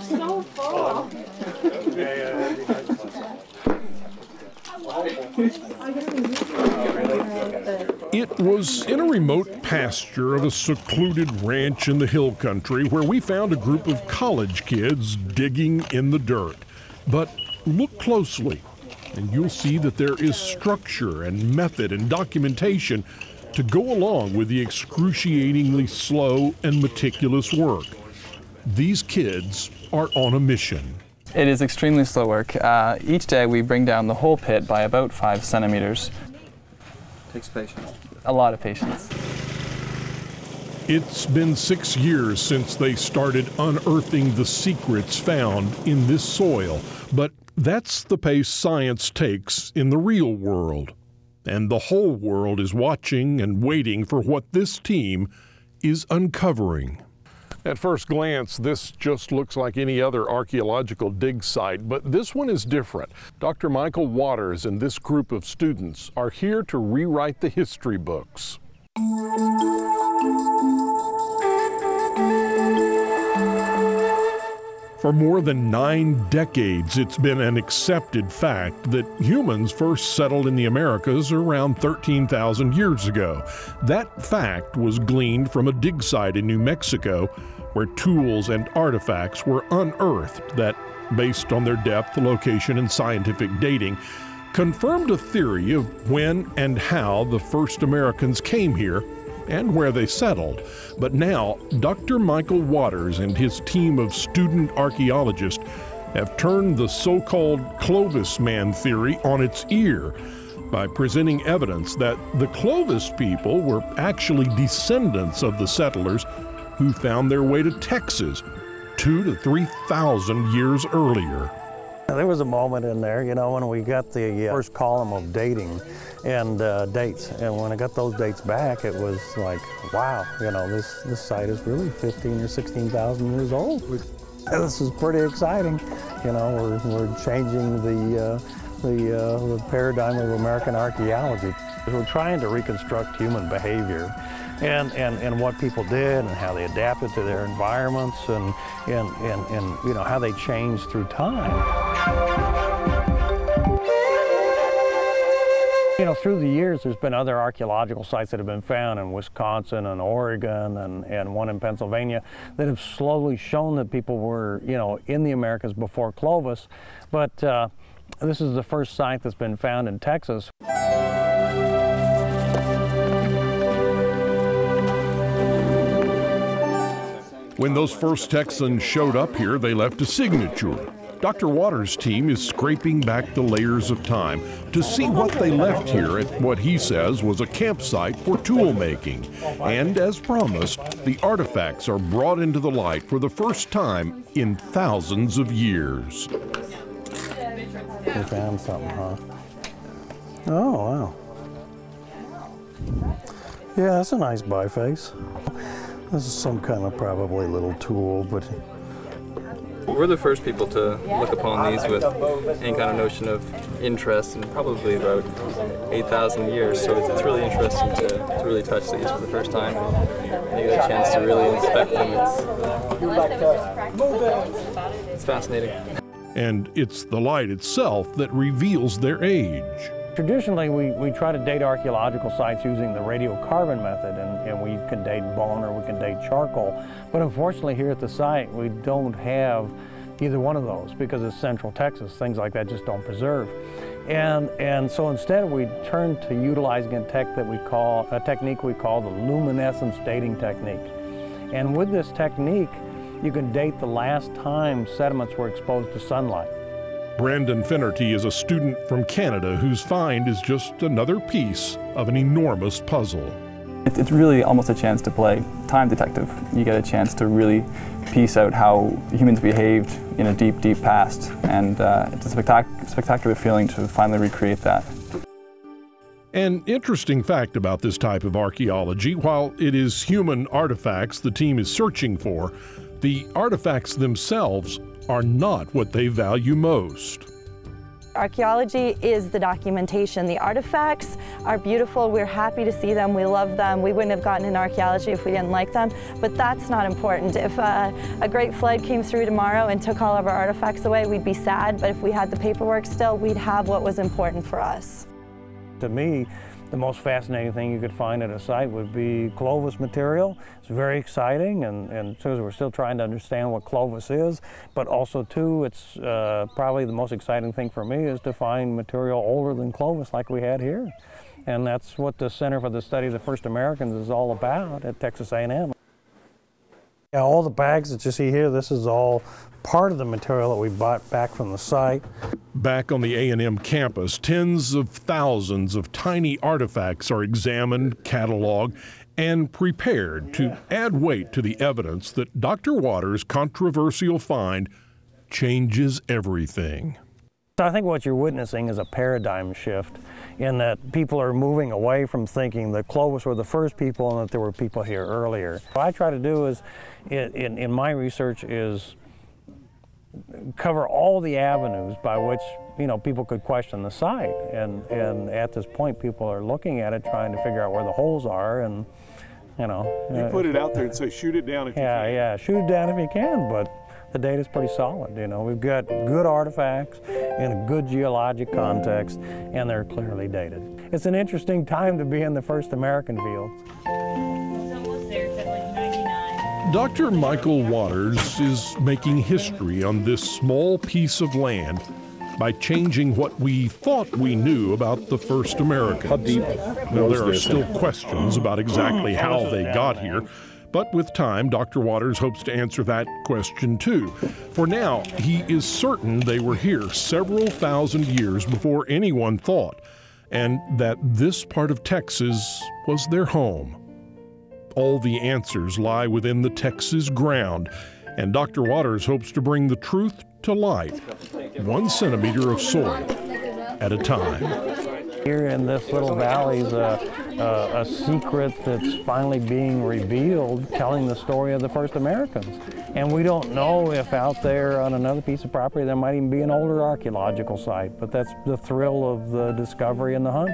so full. It was in a remote pasture of a secluded ranch in the hill country where we found a group of college kids digging in the dirt. But look closely, and you'll see that there is structure and method and documentation to go along with the excruciatingly slow and meticulous work. These kids are on a mission. It is extremely slow work. Uh, each day we bring down the whole pit by about five centimeters. Takes patience. A lot of patience. It's been six years since they started unearthing the secrets found in this soil, but that's the pace science takes in the real world. And the whole world is watching and waiting for what this team is uncovering. At first glance, this just looks like any other archaeological dig site, but this one is different. Dr. Michael Waters and this group of students are here to rewrite the history books. For more than nine decades, it's been an accepted fact that humans first settled in the Americas around 13,000 years ago. That fact was gleaned from a dig site in New Mexico where tools and artifacts were unearthed that, based on their depth, location, and scientific dating, confirmed a theory of when and how the first Americans came here and where they settled. But now, Dr. Michael Waters and his team of student archaeologists have turned the so called Clovis man theory on its ear by presenting evidence that the Clovis people were actually descendants of the settlers who found their way to Texas two to 3,000 years earlier. There was a moment in there, you know, when we got the uh, first column of dating and uh, dates. And when I got those dates back, it was like, wow, you know, this, this site is really 15 or 16,000 years old. This is pretty exciting. You know, we're, we're changing the, uh, the, uh, the paradigm of American archaeology. We're trying to reconstruct human behavior and, and, and what people did and how they adapted to their environments and, and, and, and you know, how they changed through time. You know, through the years, there's been other archaeological sites that have been found in Wisconsin and Oregon and, and one in Pennsylvania that have slowly shown that people were, you know, in the Americas before Clovis. But uh, this is the first site that's been found in Texas. When those first Texans showed up here, they left a signature. Dr. Waters' team is scraping back the layers of time to see what they left here at what he says was a campsite for tool making. And as promised, the artifacts are brought into the light for the first time in thousands of years. We found something, huh? Oh, wow. Yeah, that's a nice biface. This is some kind of probably little tool, but we're the first people to look upon these with any kind of notion of interest in probably about 8,000 years. So it's, it's really interesting to, to, really touch these for the first time and you get a chance to really inspect them. It's, it's fascinating. And it's the light itself that reveals their age. Traditionally, we, we try to date archaeological sites using the radiocarbon method, and, and we can date bone or we can date charcoal. But unfortunately, here at the site, we don't have either one of those because it's central Texas. Things like that just don't preserve. And, and so instead, we turn to utilizing a, tech that we call, a technique we call the luminescence dating technique. And with this technique, you can date the last time sediments were exposed to sunlight. Brandon Finnerty is a student from Canada whose find is just another piece of an enormous puzzle. It's really almost a chance to play time detective. You get a chance to really piece out how humans behaved in a deep, deep past, and uh, it's a spectac spectacular feeling to finally recreate that. An interesting fact about this type of archaeology, while it is human artifacts the team is searching for, the artifacts themselves are not what they value most. Archaeology is the documentation. The artifacts are beautiful. We're happy to see them. We love them. We wouldn't have gotten in archaeology if we didn't like them, but that's not important. If uh, a great flood came through tomorrow and took all of our artifacts away, we'd be sad, but if we had the paperwork still, we'd have what was important for us. To me, the most fascinating thing you could find at a site would be Clovis material. It's very exciting, and, and so we're still trying to understand what Clovis is, but also too, it's uh, probably the most exciting thing for me is to find material older than Clovis like we had here. And that's what the Center for the Study of the First Americans is all about at Texas A&M. Yeah, all the bags that you see here, this is all part of the material that we bought back from the site. Back on the A&M campus, tens of thousands of tiny artifacts are examined, cataloged, and prepared to add weight to the evidence that Dr. Waters' controversial find changes everything. I think what you're witnessing is a paradigm shift in that people are moving away from thinking that Clovis were the first people and that there were people here earlier. What I try to do is, in, in my research, is cover all the avenues by which you know people could question the site and and at this point people are looking at it trying to figure out where the holes are and you know you uh, put it out there and say shoot it down if yeah, you can yeah shoot it down if you can but the data is pretty solid. You know, we've got good artifacts in a good geologic context, and they're clearly dated. It's an interesting time to be in the first American fields. Dr. Michael Waters is making history on this small piece of land by changing what we thought we knew about the first Americans. How deep? Now, there are still questions about exactly how they got here, but with time, Dr. Waters hopes to answer that question too. For now, he is certain they were here several thousand years before anyone thought, and that this part of Texas was their home. All the answers lie within the Texas ground, and Dr. Waters hopes to bring the truth to light, one centimeter of soil at a time. Here in this little valley a, a, secret that's finally being revealed, telling the story of the first Americans. And we don't know if out there on another piece of property there might even be an older archaeological site, but that's the thrill of the discovery and the hunt.